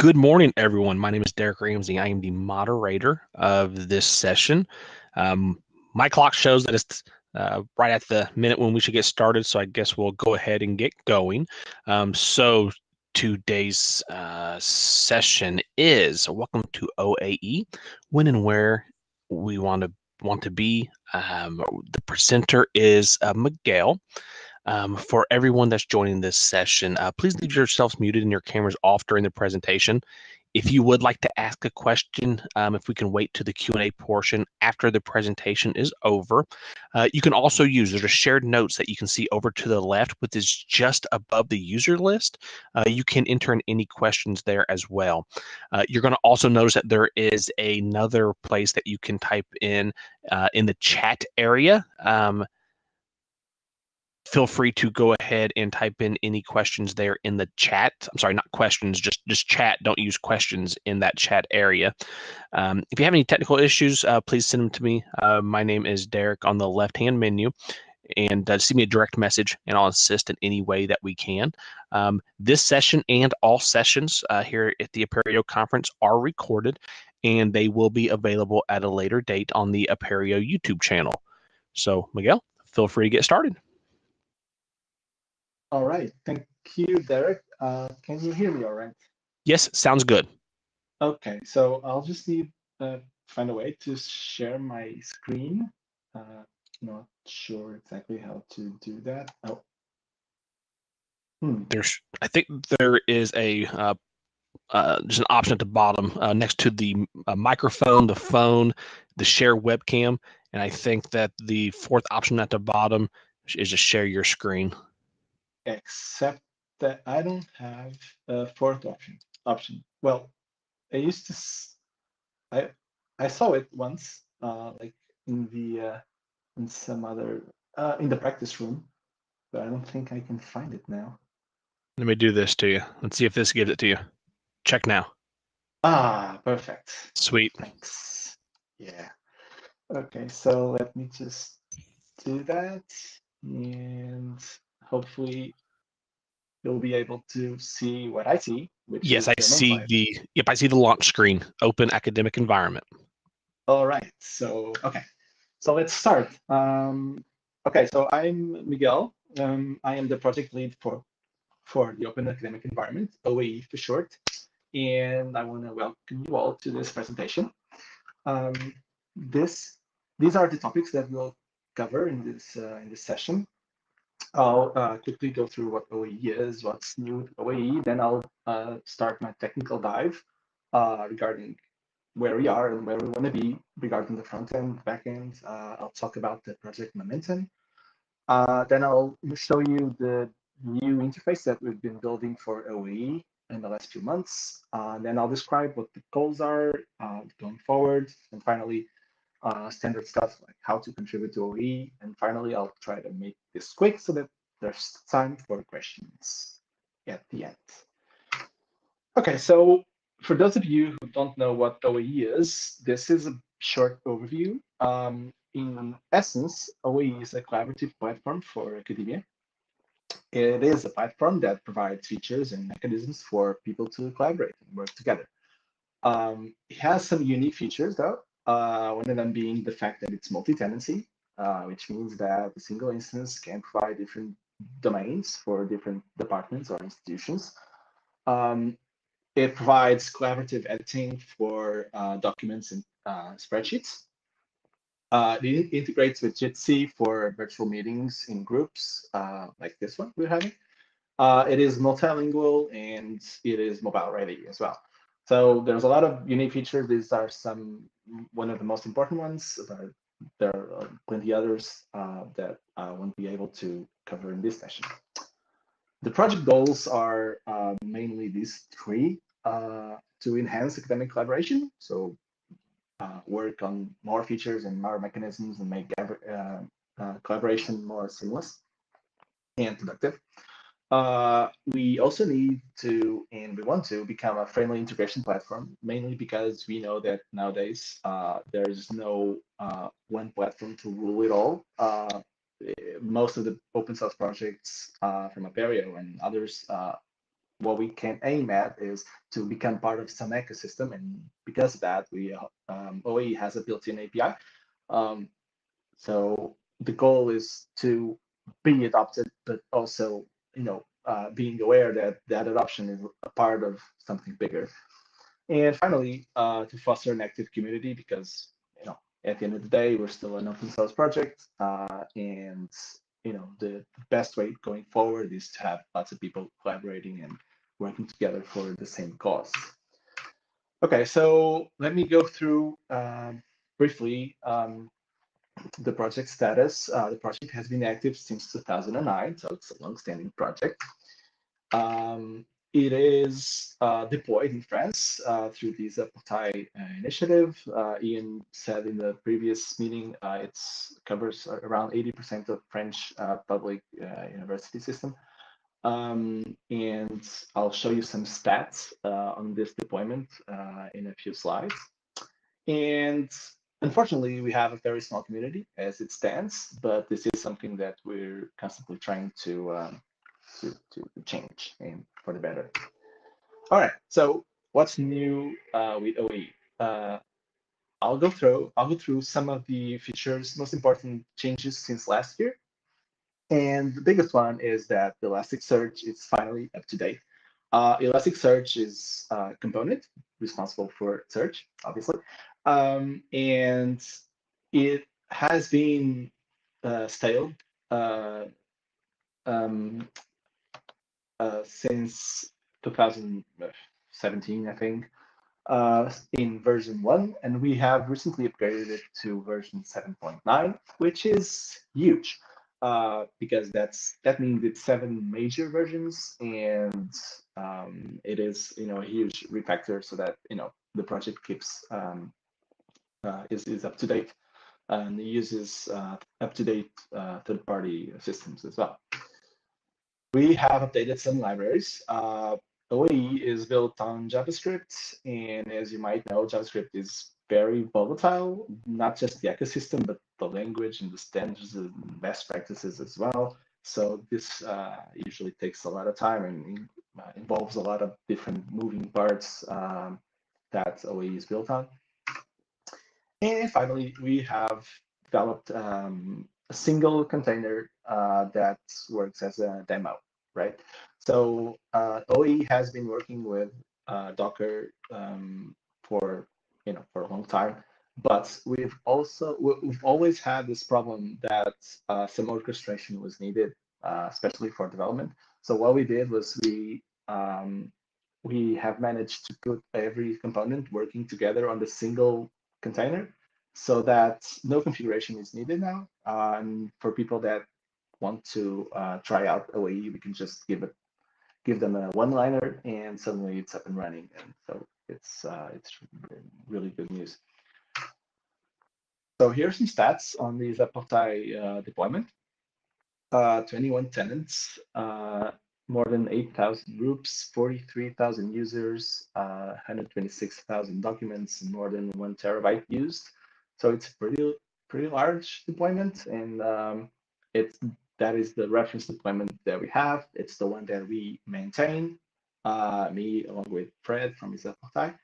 Good morning, everyone. My name is Derek Ramsey. I am the moderator of this session. Um, my clock shows that it's uh, right at the minute when we should get started, so I guess we'll go ahead and get going. Um, so today's uh, session is welcome to OAE, when and where we want to want to be. Um, the presenter is uh, Miguel. Um, for everyone that's joining this session, uh, please leave yourselves muted and your cameras off during the presentation. If you would like to ask a question, um, if we can wait to the Q&A portion after the presentation is over. Uh, you can also use, there's a shared notes that you can see over to the left, which is just above the user list. Uh, you can enter in any questions there as well. Uh, you're going to also notice that there is another place that you can type in uh, in the chat area. Um, feel free to go ahead and type in any questions there in the chat. I'm sorry, not questions, just just chat. Don't use questions in that chat area. Um, if you have any technical issues, uh, please send them to me. Uh, my name is Derek on the left hand menu. And uh, send me a direct message, and I'll assist in any way that we can. Um, this session and all sessions uh, here at the Apereo conference are recorded, and they will be available at a later date on the Apereo YouTube channel. So, Miguel, feel free to get started. All right. Thank you, Derek. Uh, can you hear me all right? Yes, sounds good. Okay, so I'll just need uh, find a way to share my screen. Uh, not sure exactly how to do that. Oh. Hmm. There's, I think there is a uh, uh, there's an option at the bottom uh, next to the uh, microphone, the phone, the share webcam, and I think that the fourth option at the bottom is to share your screen except that I don't have a fourth option. Option. Well, I used to. I I saw it once, uh, like in the uh, in some other uh, in the practice room, but I don't think I can find it now. Let me do this to you. Let's see if this gives it to you. Check now. Ah, perfect. Sweet. Thanks. Yeah. Okay, so let me just do that and hopefully you'll be able to see what I see. yes, I see the yep, I see the launch screen, open academic environment. All right. So okay. So let's start. Um, okay, so I'm Miguel. Um, I am the project lead for for the Open Academic Environment, OAE for short. And I want to welcome you all to this presentation. Um, this these are the topics that we'll cover in this uh, in this session. I'll uh, quickly go through what OAE is, what's new with OAE, then I'll uh, start my technical dive uh, regarding where we are and where we want to be regarding the front end, back end. Uh, I'll talk about the project momentum. Uh, then I'll show you the new interface that we've been building for OAE in the last few months. Uh, then I'll describe what the goals are going forward. And finally, uh, standard stuff like how to contribute to OE. And finally, I'll try to make this quick so that there's time for questions at the end. Okay, so for those of you who don't know what OE is, this is a short overview. Um, in essence, OE is a collaborative platform for academia. It is a platform that provides features and mechanisms for people to collaborate and work together. Um, it has some unique features though, uh, one of them being the fact that it's multi-tenancy, uh, which means that a single instance can provide different domains for different departments or institutions. Um, it provides collaborative editing for uh, documents and uh, spreadsheets. Uh, it integrates with Jitsi for virtual meetings in groups uh, like this one we're having. it is multilingual and it is mobile ready as well. So there's a lot of unique features. These are some one of the most important ones, but there are plenty others uh, that I won't be able to cover in this session. The project goals are uh, mainly these three uh, to enhance academic collaboration. So uh, work on more features and more mechanisms and make uh, uh, collaboration more seamless and productive. Uh, we also need to, and we want to, become a friendly integration platform, mainly because we know that nowadays uh, there's no uh, one platform to rule it all. Uh, most of the open source projects uh, from Apereo and others what we can aim at is to become part of some ecosystem. And because of that, we um, OAE has a built-in API. Um, so the goal is to be adopted, but also, you know, uh, being aware that that adoption is a part of something bigger. And finally, uh, to foster an active community because, you know, at the end of the day, we're still an open source project. Uh, and, you know, the best way going forward is to have lots of people collaborating and working together for the same cause. Okay, so let me go through um, briefly um, the project status. Uh, the project has been active since 2009, so it's a long-standing project. Um, it is uh, deployed in France uh, through the ESUP-Portail uh, initiative. Uh, Ian said in the previous meeting, uh, it covers around 80% of French public university system. Um, and I'll show you some stats on this deployment in a few slides. And unfortunately, we have a very small community as it stands, but this is something that we're constantly trying to um, to, to change and for the better. All right, so what's new uh, with OE? Uh, I'll go through I'll go through some of the features, most important changes since last year. And the biggest one is that the Elasticsearch is finally up to date. Uh, Elasticsearch is a component responsible for search, obviously, um, and it has been uh, stale uh, um, uh, since 2017, I think, uh, in version 1, and we have recently upgraded it to version 7.9, which is huge. Uh, because that's that means it's seven major versions and um, it is you know a huge refactor so that you know the project keeps um, is, is up to date and uses uh, up to date uh, third party systems as well. We have updated some libraries. Uh, OAE is built on JavaScript, and as you might know, JavaScript is very volatile, not just the ecosystem, but the language and the standards and best practices as well. So this uh, usually takes a lot of time and uh, involves a lot of different moving parts um, that OAE is built on. And finally, we have developed um, a single container uh, that works as a demo, right? So uh, OAE has been working with uh, Docker um, for you know for a long time, but we've also we've always had this problem that uh, some orchestration was needed, uh, especially for development. So what we did was we um, we have managed to put every component working together on the single container so that no configuration is needed now. Uh, and for people that want to uh, try out OAE, we can just give it, give them a one-liner, and suddenly it's up and running. And so it's uh, it's really good news. So here's some stats on the ESUP-Portail uh, deployment. Uh, 21 tenants, uh, more than 8,000 groups, 43,000 users, 126,000 documents, and more than one terabyte used. So it's pretty pretty large deployment, and um, it's that is the reference deployment that we have. It's the one that we maintain, uh, me along with Fred from ESUP-Portail,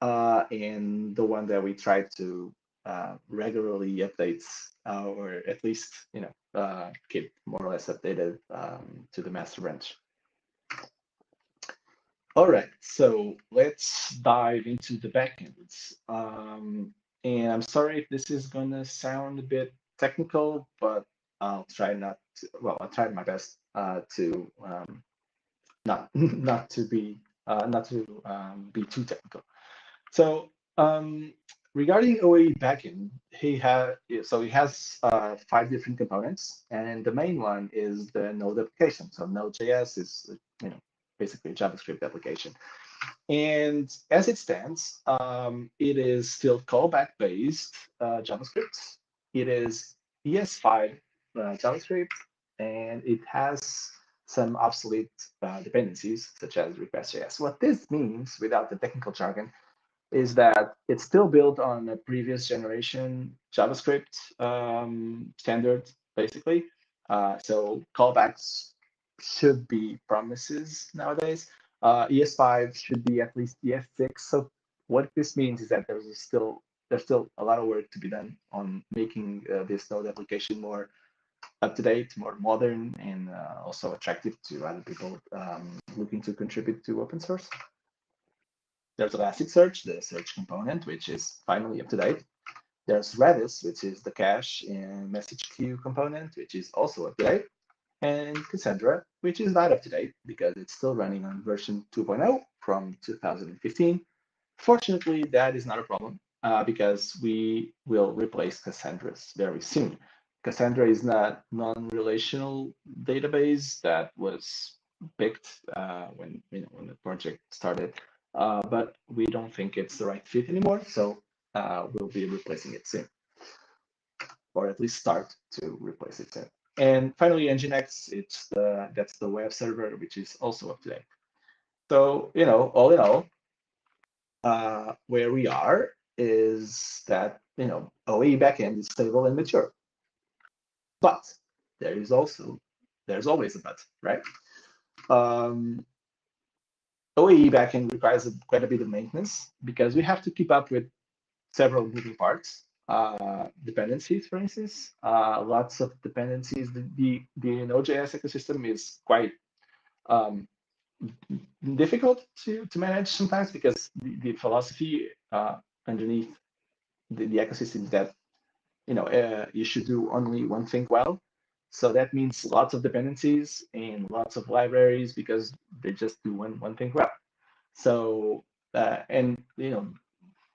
uh, and the one that we try to uh, regularly updates uh, or at least you know uh, keep more or less updated um, to the master branch. All right, so let's dive into the backends. Um, and I'm sorry if this is going to sound a bit technical, but I'll try not to, well, I'll try my best uh, to um, not not to be uh, not to um, be too technical. So um, regarding OAE backend, he had so he has uh, five different components, and the main one is the Node application. So Node.js is you know basically a JavaScript application. And as it stands, um, it is still callback based uh, JavaScript. It is ES5 uh, JavaScript, and it has some obsolete uh, dependencies, such as request.js. What this means, without the technical jargon, is that it's still built on a previous generation JavaScript um, standard, basically. Uh, so callbacks should be promises nowadays, Uh, ES5 should be at least ES6. So what this means is that there's still there's still a lot of work to be done on making uh, this node application more up to date, more modern, and uh, also attractive to other people um, looking to contribute to open source. There's Elasticsearch, the search component, which is finally up to date. There's Redis, which is the cache and message queue component, which is also up to date. And Cassandra, which is not up to date because it's still running on version 2.0 from 2015. Fortunately, that is not a problem uh, because we will replace Cassandra's very soon. Cassandra is not non-relational database that was picked uh, when you know when the project started, uh, but we don't think it's the right fit anymore. So uh, we'll be replacing it soon, or at least start to replace it soon. And finally, Nginx, it's the that's the web server which is also up to date. So you know, all in all, uh, where we are is that you know OAE backend is stable and mature. But there is also there's always a but, right? Um, OAE backend requires quite a bit of maintenance because we have to keep up with several moving parts. Uh, dependencies, for instance, uh, lots of dependencies. The, the, the Node.js ecosystem is quite um, difficult to, to manage sometimes because the, the philosophy uh, underneath the, the ecosystem is that you know, uh, you should do only one thing well. So that means lots of dependencies and lots of libraries because they just do one one thing well. So uh, and you know,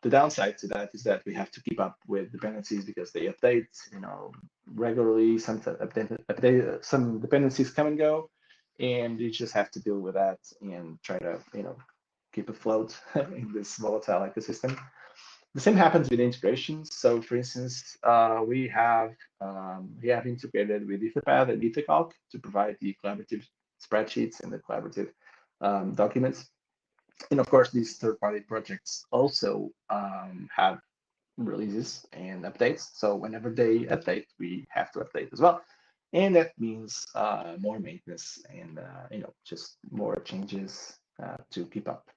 the downside to that is that we have to keep up with dependencies because they update, you know, regularly. Some update, update some dependencies come and go, and you just have to deal with that and try to you know keep afloat in this volatile ecosystem. The same happens with integrations. So for instance, uh, we have um, we have integrated with Etherpad and Ethercalc to provide the collaborative spreadsheets and the collaborative um, documents. And of course, these third-party projects also um, have releases and updates. So whenever they update, we have to update as well. And that means uh, more maintenance and uh, you know just more changes uh, to keep up.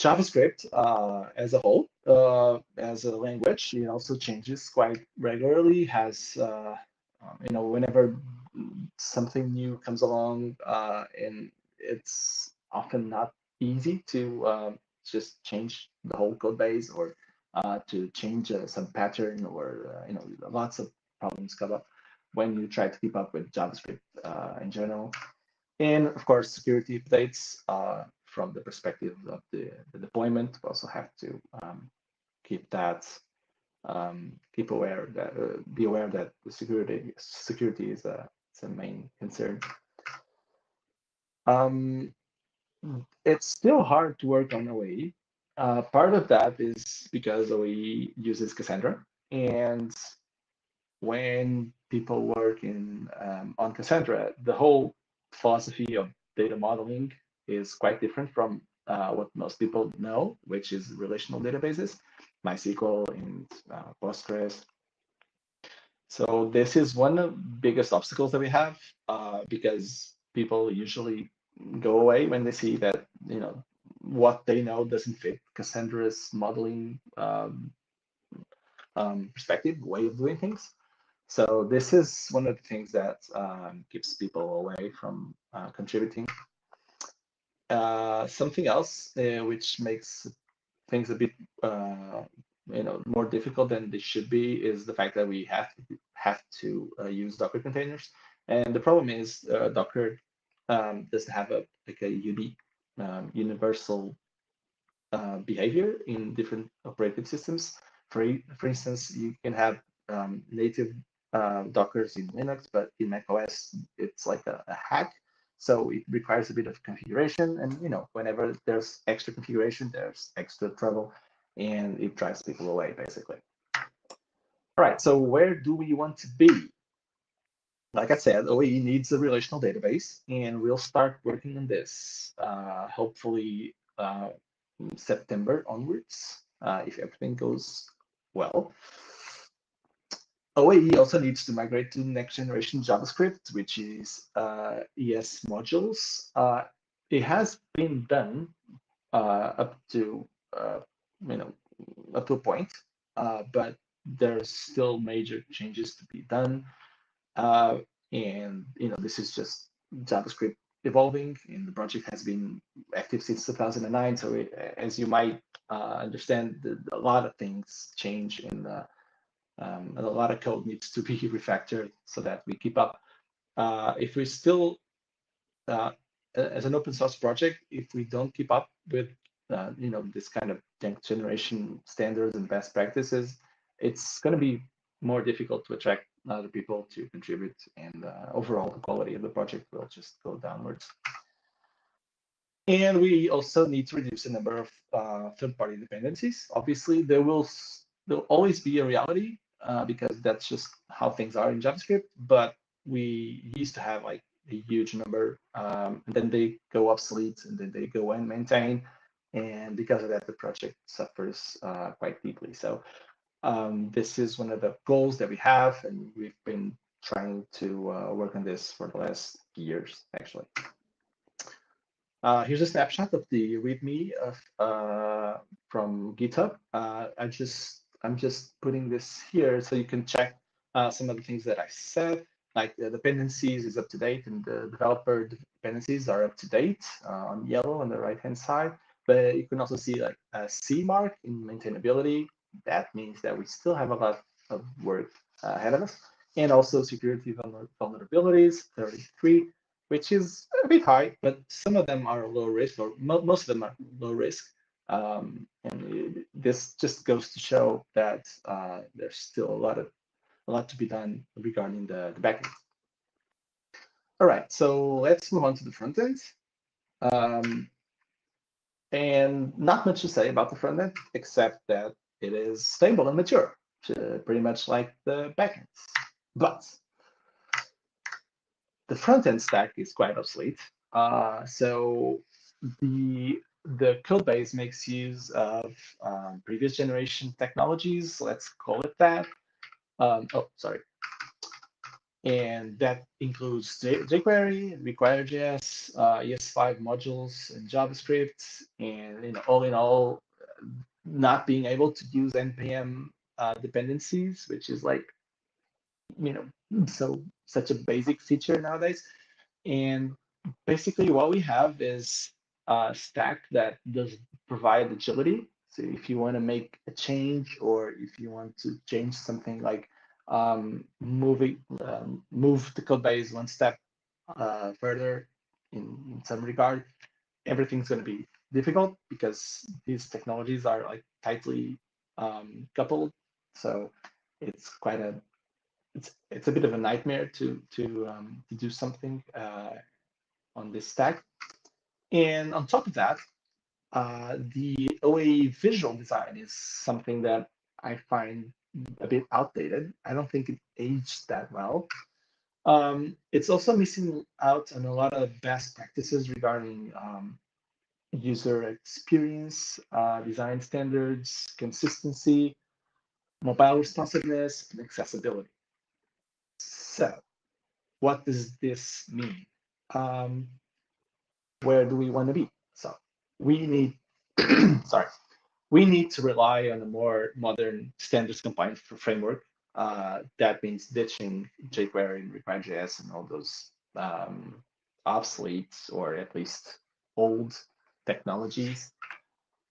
JavaScript uh, as a whole, uh, as a language, it also changes quite regularly. Has uh, um, you know whenever something new comes along, uh, and it's often not easy to um, just change the whole code base or uh, to change uh, some pattern or you know lots of problems come up when you try to keep up with JavaScript in general. And of course, security updates from the perspective of the, the deployment. We also have to um, keep that um, keep aware that uh, be aware that the security security is a, a main concern. Um, it's still hard to work on OAE. Uh, part of that is because OAE uses Cassandra, and when people work in um, on Cassandra, the whole philosophy of data modeling is quite different from uh, what most people know, which is relational databases, MySQL and uh, Postgres. So this is one of the biggest obstacles that we have uh, because people usually go away when they see that you know what they know doesn't fit Cassandra's modeling um, um, perspective, way of doing things. So this is one of the things that um, keeps people away from uh, contributing uh, something else uh, which makes things a bit uh, you know more difficult than they should be is the fact that we have to have to uh, use Docker containers. And the problem is uh, Docker um, doesn't have a like a unique um, universal behavior in different operating systems. For for instance, you can have um, native Dockers in Linux, but in macOS it's like a, a hack so it requires a bit of configuration. And you know, whenever there's extra configuration, there's extra trouble and it drives people away basically. All right, so where do we want to be? Like I said, OAE needs a relational database and we'll start working on this uh, hopefully uh, September onwards, uh, if everything goes well. OAE also needs to migrate to next generation JavaScript, which is uh, ES modules. Uh, it has been done uh, up to uh, you know up to a point, uh, but there's still major changes to be done. Uh, and you know this is just JavaScript evolving, and the project has been active since 2009. So it, as you might understand, the, a lot of things change, and um, a lot of code needs to be refactored so that we keep up. Uh, if we still, uh, as an open source project, if we don't keep up with uh, you know this kind of generation standards and best practices, it's going to be more difficult to attract other people to contribute, and uh, overall the quality of the project will just go downwards. And we also need to reduce the number of uh, third-party dependencies. Obviously, there will there'll always be a reality uh, because that's just how things are in JavaScript. But we used to have like a huge number, um, and then they go obsolete, and then they go and maintain, and because of that, the project suffers uh, quite deeply. So um, this is one of the goals that we have, and we've been trying to uh, work on this for the last years, actually. Uh, here's a snapshot of the README of, uh, from GitHub. Uh, I just I'm just putting this here so you can check uh, some of the things that I said. Like the dependencies is up to date, and the developer dependencies are up to date uh, on yellow on the right hand side. But you can also see like a C mark in maintainability, that means that we still have a lot of work uh, ahead of us. And also security vulnerabilities, 33, which is a bit high, but some of them are low risk, or mo most of them are low risk. Um, and it, this just goes to show that uh, there's still a lot of a lot to be done regarding the, the backend. All right, so let's move on to the front end. Um, and not much to say about the front end, except that it is stable and mature, pretty much like the backends. But the front end stack is quite obsolete. Uh, so the the code base makes use of um, previous generation technologies, let's call it that. Um, oh, sorry. And that includes jQuery, Require.js, uh, ES5 modules, and JavaScript. And you know, all in all, not being able to use npm uh, dependencies, which is like, you know, so such a basic feature nowadays. And basically, what we have is a stack that does provide agility. So if you want to make a change, or if you want to change something like um, moving, um, move the code base one step uh, further in, in some regard, everything's going to be difficult because these technologies are like tightly um, coupled. So it's quite a it's it's a bit of a nightmare to to um, to do something uh, on this stack. And on top of that, uh, the OA visual design is something that I find a bit outdated. I don't think it aged that well. Um, it's also missing out on a lot of best practices regarding um, user experience, uh, design standards, consistency, mobile responsiveness, and accessibility. So what does this mean? Um, where do we want to be? So we need, sorry, we need to rely on a more modern standards compliant framework. Uh, that means ditching jQuery and Require.js and all those um, obsolete or at least old technologies,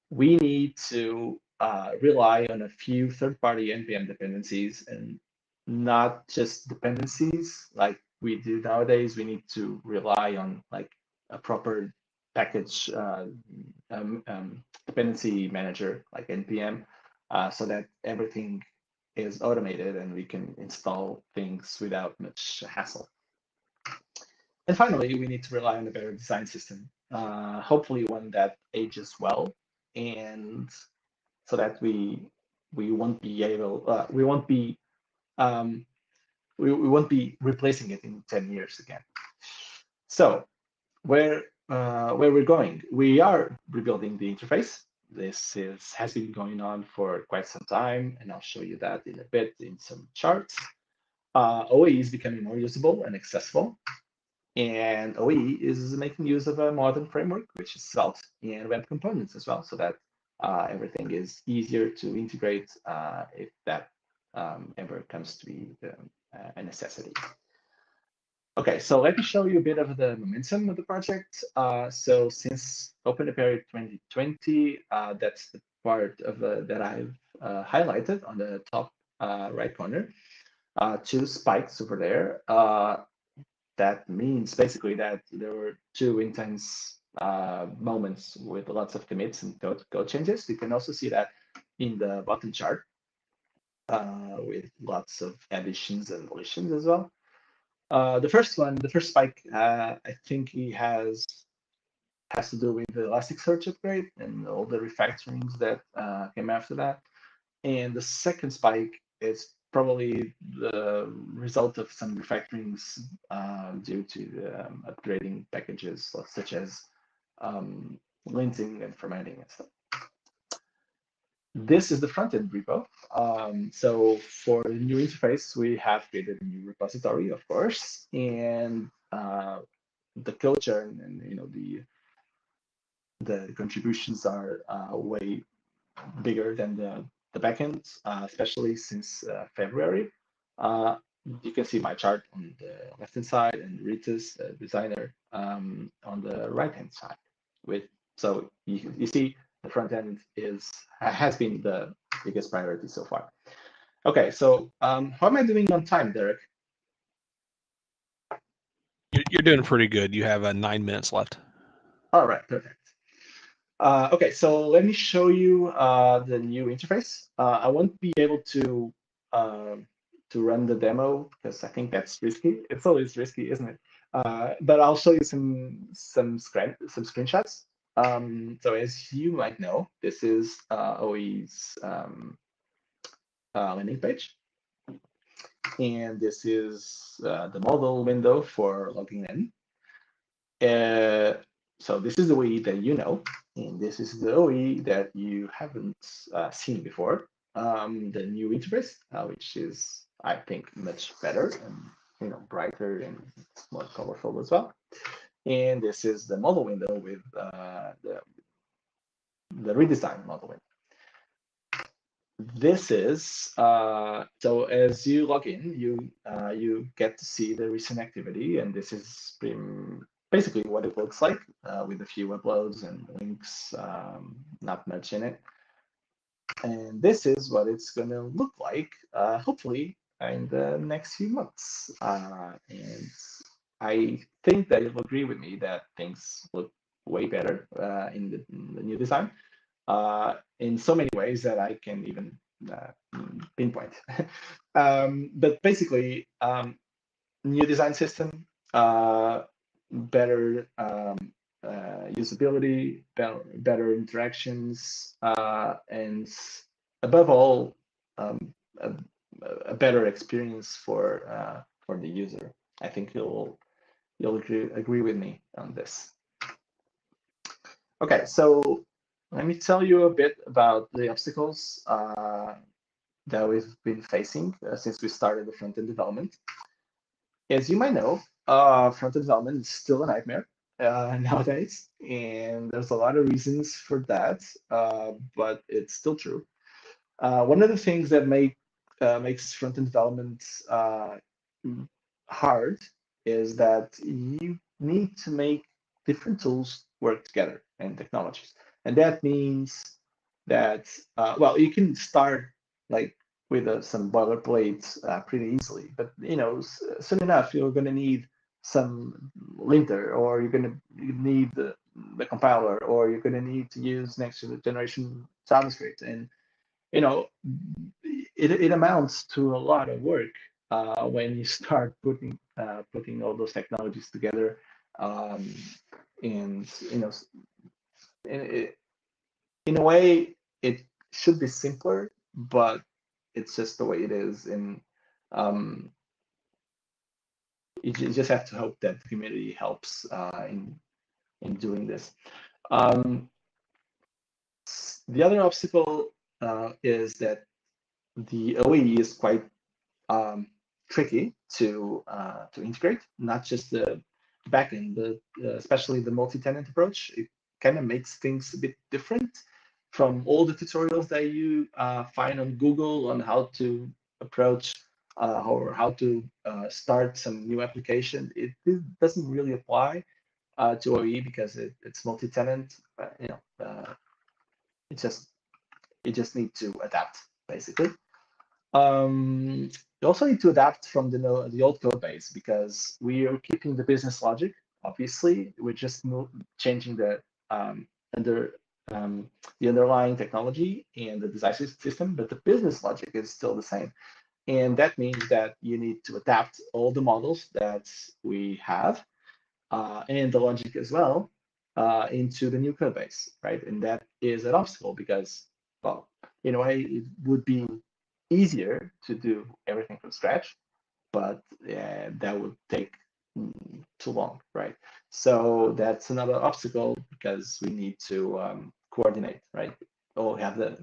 we need to uh, rely on a few third-party NPM dependencies and not just dependencies like we do nowadays. We need to rely on like a proper package uh, um, um, dependency manager like npm uh, so that everything is automated and we can install things without much hassle. And finally, we need to rely on a better design system uh, hopefully one that ages well, and so that we we won't be able uh, we won't be um, we, we won't be replacing it in 10 years again. So where uh, where we're going, we are rebuilding the interface. This is has been going on for quite some time, and I'll show you that in a bit in some charts. Uh, OA is becoming more usable and accessible And OE is making use of a modern framework, which is Svelte and web components as well, so that uh, everything is easier to integrate uh, if that um, ever comes to be um, a necessity. Okay, so let me show you a bit of the momentum of the project. Uh, so since Open Apereo 2020, uh, that's the part of uh, that I've uh, highlighted on the top uh, right corner. Uh, two spikes over there. that means basically that there were two intense moments with lots of commits and code, code changes. You can also see that in the bottom chart with lots of additions and deletions as well. Uh, the first one, the first spike, uh, I think he has has to do with the Elasticsearch upgrade and all the refactorings that uh, came after that. And the second spike is probably the result of some refactorings uh, due to um, upgrading packages such as um, linting and formatting and stuff. This is the front-end repo. Um, so for the new interface, we have created a new repository, of course, and uh, the culture and, and, you know the the contributions are uh, way bigger than the the backend, uh, especially since uh, February. Uh, you can see my chart on the left hand side and Rita's designer um, on the right hand side. With so you, you see the front end is has been the biggest priority so far. Okay, so um, how am I doing on time, Derek? You're doing pretty good. You have uh, nine minutes left. All right, perfect. Uh, okay, so let me show you uh, the new interface. Uh, I won't be able to um, to run the demo because I think that's risky. It's always risky, isn't it? Uh, but I'll show you some some screen some screenshots. Um, so as you might know, this is uh, OE's um, uh, landing page. And this is uh, the modal window for logging in. Uh, so this is the OE that you know, and this is the OE that you haven't uh, seen before. Um, the new interface, uh, which is, I think, much better and you know brighter and more colorful as well. And this is the modal window with uh, the, the redesign modal window. This is, uh, so as you log in, you uh, you get to see the recent activity, and this is basically what it looks like uh, with a few uploads and links, um, not much in it. And this is what it's going to look like, uh, hopefully, in the next few months. Uh, and I think that you'll agree with me that things look way better uh, in, the, in, the, new design uh, in so many ways that I can even uh, pinpoint. um, but basically, um, new design system, uh, better um, uh, usability, better, better interactions, uh, and above all, um, a, a, better experience for for the user. I think you'll you'll agree, with me on this. Okay, so let me tell you a bit about the obstacles uh, that we've been facing uh, since we started the front-end development. As you might know, uh, front-end development is still a nightmare uh, nowadays, and there's a lot of reasons for that, uh, but it's still true. Uh, one of the things that make makes front-end development hard is that you need to make different tools work together and technologies. And that means that, uh, well, you can start like with uh, some boilerplates uh, pretty easily, but you know, soon enough, you're going to need some linter or you're going to need the, the compiler or you're going to need to use next generation JavaScript. And, you know, it, it amounts to a lot of work uh, when you start putting uh, putting all those technologies together. Um, and you know, in, in a way, it should be simpler, but it's just the way it is. And um, you, just have to hope that the community helps uh, in in doing this. Um, the other obstacle uh, is that the OE is quite um, tricky to uh, to integrate, not just the backend, the, uh, especially the multi-tenant approach. It kind of makes things a bit different from all the tutorials that you uh, find on Google on how to approach uh, or how to uh, start some new application. It, it doesn't really apply uh, to OE because it, it's multi-tenant. you know, it just you just need to adapt basically. Um, you also need to adapt from the the old code base because we are keeping the business logic. Obviously, we're just changing the um, under um, the underlying technology and the design system, but the business logic is still the same. And that means that you need to adapt all the models that we have uh, and the logic as well uh, into the new code base, right? And that is an obstacle because, well, in a way, it would be easier to do everything from scratch, but uh, that would take mm, too long, right? So that's another obstacle because we need to um, coordinate, right? Or we have the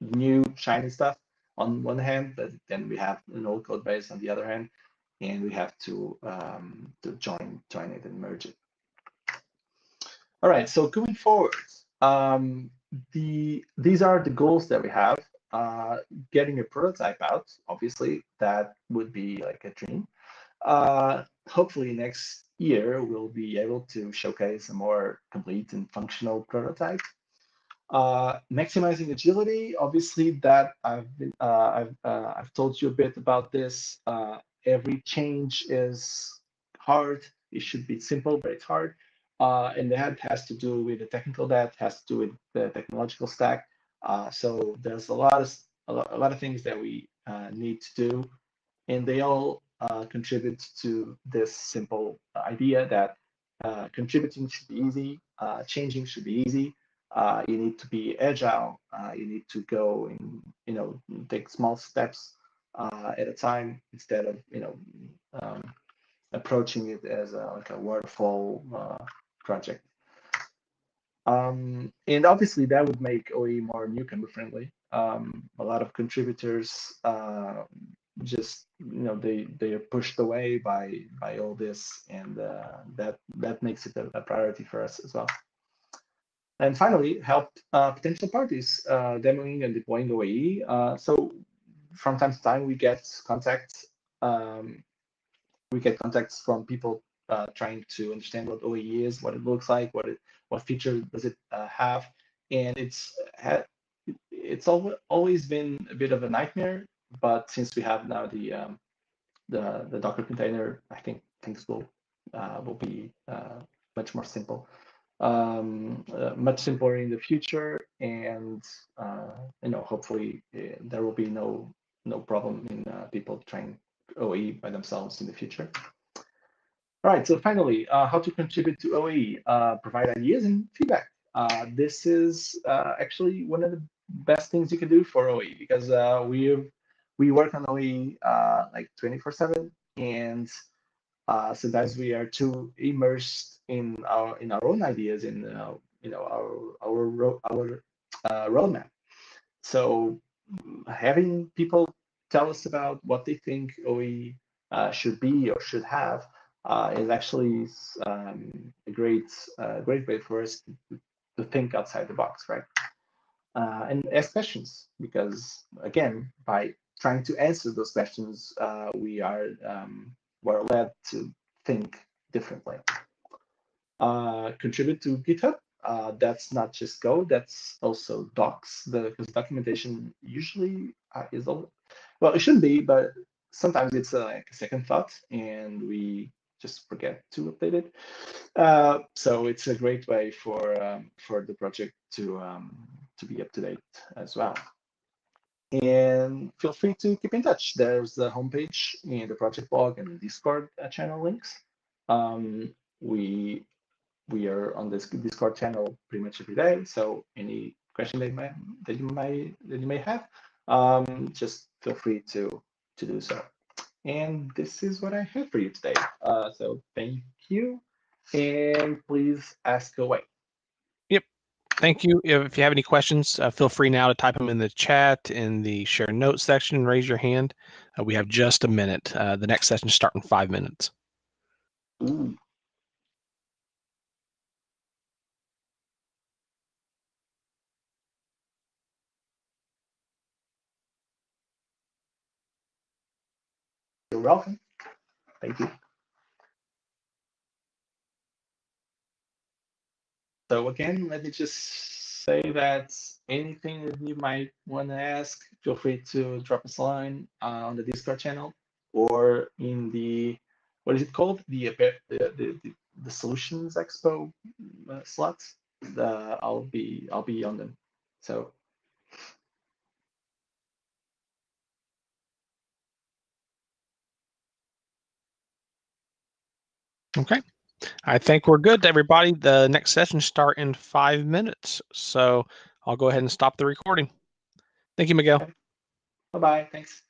new shiny stuff on one hand, but then we have an old code base on the other hand, and we have to um, to join join it and merge it. All right, so going forward, um, the these are the goals that we have. Uh, getting a prototype out, obviously, that would be like a dream. Uh, hopefully next year we'll be able to showcase a more complete and functional prototype. Uh, maximizing agility, obviously, that I've been uh, I've uh, I've told you a bit about this. Uh, every change is hard. It should be simple, but it's hard. Uh, and that has to do with the technical debt, has to do with the technological stack. Uh, so there's a lot of a lot, of things that we need to do, and they all contribute to this simple idea that contributing should be easy, changing should be easy, uh, you need to be agile. Uh, you need to go and you know take small steps uh, at a time instead of you know um, approaching it as a, like a waterfall uh, project. Um, and obviously that would make OE more newcomer friendly. Um, a lot of contributors uh, just you know they they are pushed away by by all this, and uh, that that makes it a, a priority for us as well. And finally, help uh, potential parties uh, demoing and deploying OAE. Uh, so from time to time, we get contacts. Um, we get contacts from people uh, trying to understand what OAE is, what it looks like, what it, what feature does it uh, have, and it's it's always been a bit of a nightmare. But since we have now the um, the the Docker container, I think things will uh, will be much more simple um, uh, much simpler in the future, and uh, you know, hopefully uh, there will be no no problem in uh, people trying OE by themselves in the future. All right, so finally, uh, how to contribute to OE, uh, provide ideas and feedback. this is actually one of the best things you can do for OE because we we work on OE like 24/7, and sometimes we are too immersed in our in our own ideas in uh, you know our our our uh, roadmap. So having people tell us about what they think OE uh, should be or should have uh, is actually um, a great uh, great way for us to, to think outside the box, right? Uh, and ask questions because again, by trying to answer those questions, we are um, we're led to think differently uh, contribute to GitHub. Uh, that's not just Go, that's also docs. The because documentation usually uh, is all, well, it shouldn't be, but sometimes it's uh, like a second thought, and we just forget to update it. Uh, so it's a great way for um, for the project to um, to be up to date as well. And feel free to keep in touch. There's the homepage and the project blog and Discord uh, channel links. Um, we we are on this Discord channel pretty much every day. So any question that you may that you may that you may have, um, just feel free to to do so. And this is what I have for you today. Uh, so thank you, and please ask away. Yep. Thank you. If you have any questions, uh, feel free now to type them in the chat in the share notes section. Raise your hand. Uh, we have just a minute. Uh, the next session starts in five minutes. Ooh. You're welcome. Thank you. So again, let me just say that anything that you might want to ask, feel free to drop us a line uh, on the Discord channel or in the what is it called? The the the, the, the Solutions Expo uh, slots. The, I'll be I'll be on them. So Okay. I think we're good, everybody. The next session start in five minutes. So I'll go ahead and stop the recording. Thank you, Miguel. Bye bye. Thanks.